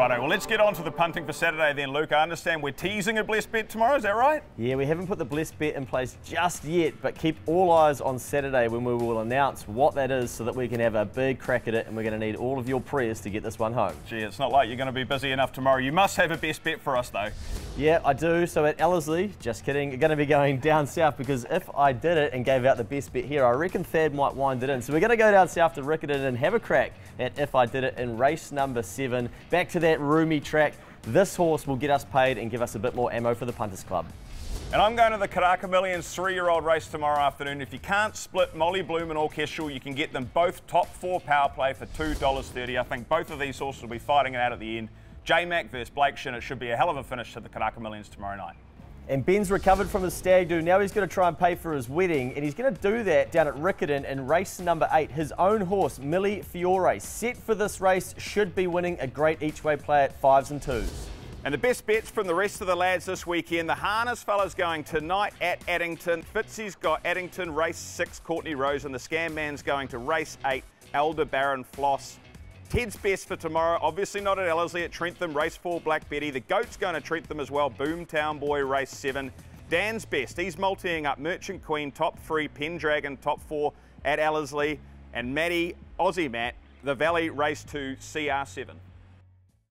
Righto, well, let's get on to the punting for Saturday then, Luke. I understand we're teasing a bliss bet tomorrow, is that right? Yeah, we haven't put the bliss bet in place just yet, but keep all eyes on Saturday when we will announce what that is so that we can have a big crack at it and we're going to need all of your prayers to get this one home. Gee, it's not like you're going to be busy enough tomorrow. You must have a best bet for us, though. Yeah, I do. So at Ellerslie, just kidding, you're going to be going down south because if I did it and gave out the best bet here, I reckon Thad might wind it in. So we're going to go down south to Riccarton and have a crack at if I did it in race number seven. Back to that roomy track. This horse will get us paid and give us a bit more ammo for the Punters Club. And I'm going to the Karaka Millions three-year-old race tomorrow afternoon. If you can't split Molly Bloom and Orchestral, you can get them both top four power play for $2.30. I think both of these horses will be fighting it out at the end. J Mac versus Blake Shinn. It should be a hell of a finish to the Karaka Millions tomorrow night. And Ben's recovered from his stag do. Now he's going to try and pay for his wedding, and he's going to do that down at Riccarton in race number eight. His own horse, Millie Fiore, set for this race, should be winning a great each-way play at fives and twos. And the best bets from the rest of the lads this weekend. The harness fellas going tonight at Addington. Fitzy's got Addington, race six, Courtney Rose, and the Scam Man's going to race eight, Elder Baron Floss. Ted's best for tomorrow, obviously not at Ellerslie, at Trentham, race four, Black Betty. The Goat's going to Trentham as well, Boomtown Boy, race seven. Dan's best, he's multiing up Merchant Queen, top three, Pendragon, top four at Ellerslie. And Maddie, Aussie Matt, the Valley, race two, CR7.